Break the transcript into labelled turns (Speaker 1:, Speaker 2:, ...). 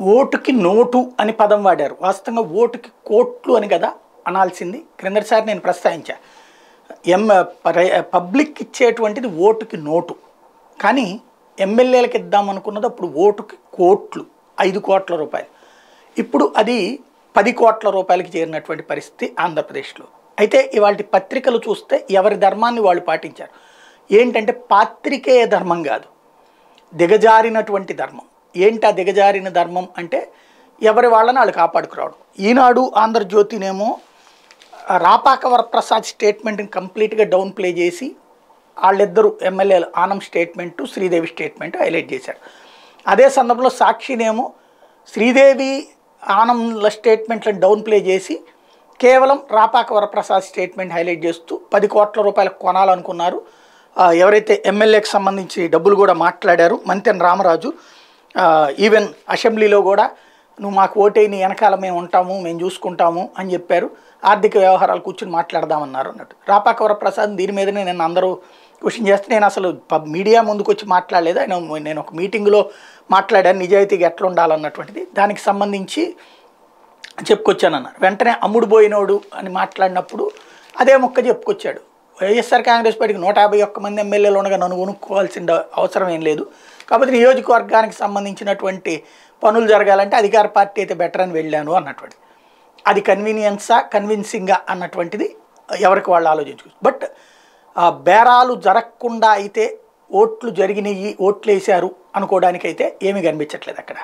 Speaker 1: ఓటుకి నోటు అని పదం వాడారు. వాస్తవంగా ఓటుకి కోట్లు అని కదా అనాల్సింది. క్రిందటిసారి నేను ప్రస్తావించా. ఎం పబ్లిక్ ఇచ్చేటువంటిది ఓటుకి నోటు. కానీ ఎమ్మెల్యేలకు ఇద్దాం అనుకున్నది అప్పుడు ఓటుకి కోట్లు ఐదు కోట్ల రూపాయలు. ఇప్పుడు అది పది కోట్ల రూపాయలకి చేరినటువంటి పరిస్థితి ఆంధ్రప్రదేశ్లో. అయితే ఇవాళ పత్రికలు చూస్తే ఎవరి ధర్మాన్ని వాళ్ళు పాటించారు? ఏంటంటే పాత్రికేయ ధర్మం కాదు. దిగజారినటువంటి ధర్మం. ఏంటి ఆ దిగజారిన ధర్మం అంటే ఎవరి వాళ్ళని వాళ్ళు కాపాడుకురావడం. ఈనాడు ఆంధ్రజ్యోతినేమో రాపాక వరప్రసాద్ స్టేట్మెంట్ని కంప్లీట్గా డౌన్ ప్లే చేసి వాళ్ళిద్దరు ఎమ్మెల్యేలు Anam statement Sridevi statement highlight చేశారు. అదే సందర్భంలో సాక్షినేమో శ్రీదేవి ఆనంల స్టేట్మెంట్లను డౌన్ ప్లే చేసి కేవలం రాపాక వరప్రసాద్ స్టేట్మెంట్ హైలైట్ చేస్తూ పది కోట్ల రూపాయలు కొనాలనుకున్నారు. ఎవరైతే ఎమ్మెల్యేకి సంబంధించి డబ్బులు కూడా మాట్లాడారు మంతెన్ రామరాజు ఈవెన్ అసెంబ్లీలో కూడా నువ్వు మాకు ఓటేని వెనకాల మేము ఉంటాము మేము చూసుకుంటాము అని చెప్పారు. ఆర్థిక వ్యవహారాలు కూర్చుని మాట్లాడదామన్నారు అన్నట్టు. రాపాక వరప్రసాద్ దీని మీదనే నేను అందరూ క్వశ్చన్ చేస్తే నేను అసలు పబ్- మీడియా ముందుకు వచ్చి మాట్లాడలేదు. ఆయన నేను ఒక మీటింగ్లో మాట్లాడాను. నిజాయితీగా ఎట్లా ఉండాలన్నటువంటిది దానికి సంబంధించి చెప్పుకొచ్చానన్నారు. వెంటనే అమ్ముడు పోయినోడు అని మాట్లాడినప్పుడు అదే మొక్క చెప్పుకొచ్చాడు. వైఎస్ఆర్ కాంగ్రెస్ పార్టీకి నూట యాభై ఒక్క మంది ఎమ్మెల్యేలు ఉండగా నన్ను కొనుక్కోవాల్సిన అవసరం ఏం లేదు. కాబట్టి నియోజకవర్గానికి సంబంధించినటువంటి పనులు జరగాలంటే అధికార పార్టీ అయితే బెటర్ అని వెళ్ళాను అన్నటువంటిది. అది కన్వీనియన్సా కన్విన్సింగా అన్నటువంటిది ఎవరికి వాళ్ళు ఆలోచించుకోవచ్చు బట్ ఆ బేరాలు జరగకుండా అయితే ఓట్లు జరిగినాయి ఓట్లు వేశారు అనుకోవడానికైతే ఏమీ కనిపించట్లేదు అక్కడ.